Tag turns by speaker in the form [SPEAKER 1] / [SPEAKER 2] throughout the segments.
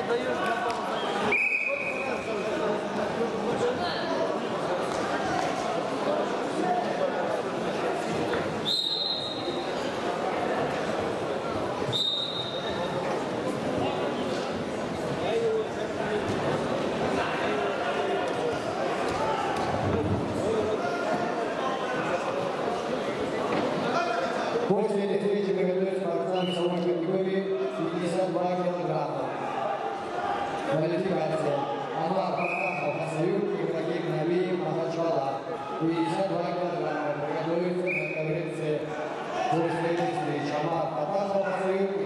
[SPEAKER 1] После этой qualificarsi hanno approvato a Saiuki Rahim Nabi Mahachola cui Sadwaka della Pregadorizia della Cabrezze Giurisdei Slici hanno approvato a Saiuki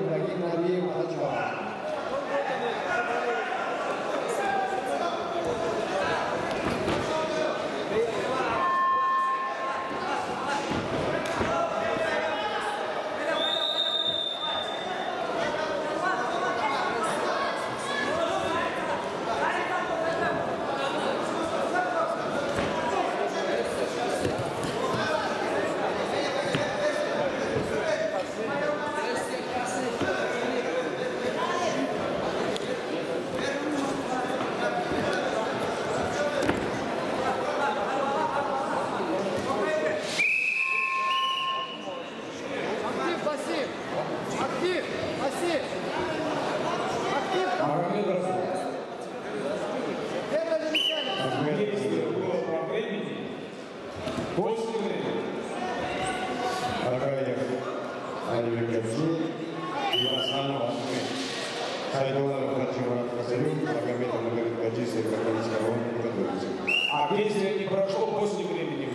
[SPEAKER 2] А действие не прошло после времени.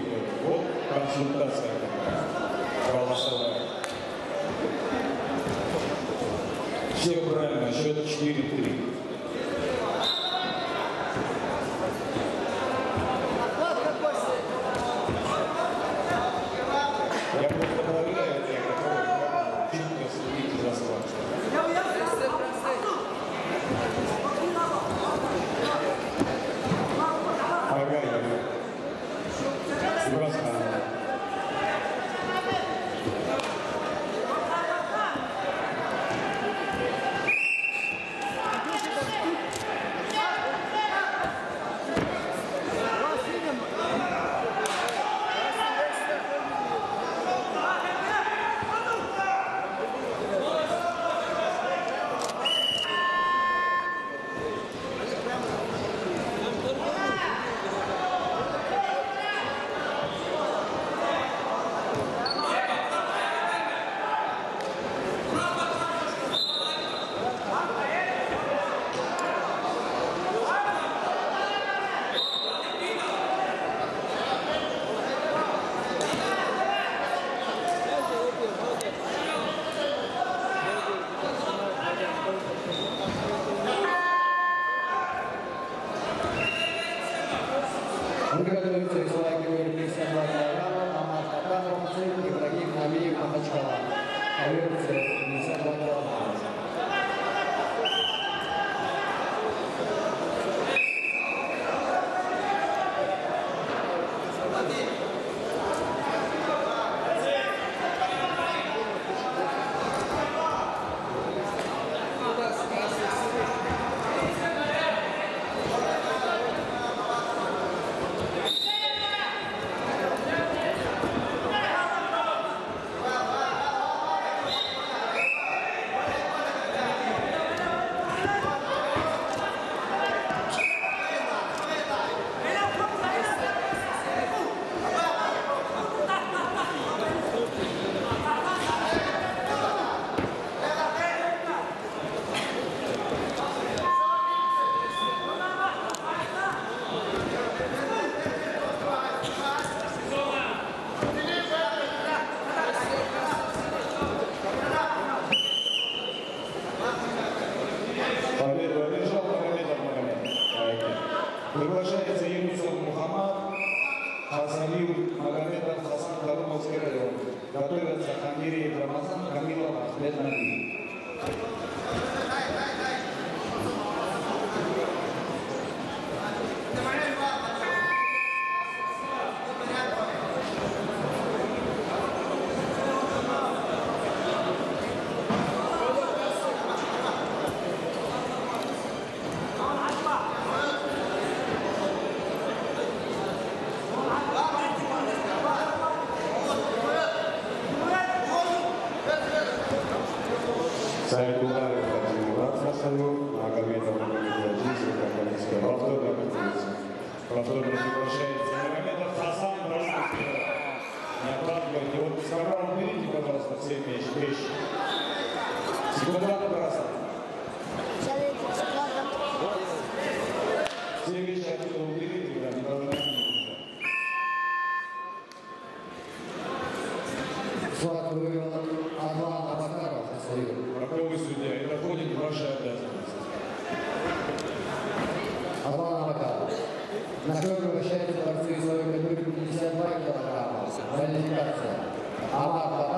[SPEAKER 2] Вот консультация. Голосовая. Все правильно, счет 4-3. Camilo Martínez Martínez. Sayın
[SPEAKER 3] Kullar Efendi Murat Hasan'ı, Агамет Абдулазиз, Академический автор,
[SPEAKER 2] который приглашается. Магомедов Хасан, пожалуйста, не откладывайте. Вот с Кабрана берите, пожалуйста, все вещи. вещи. Секундант Красов. Все вещи отсюда уберите.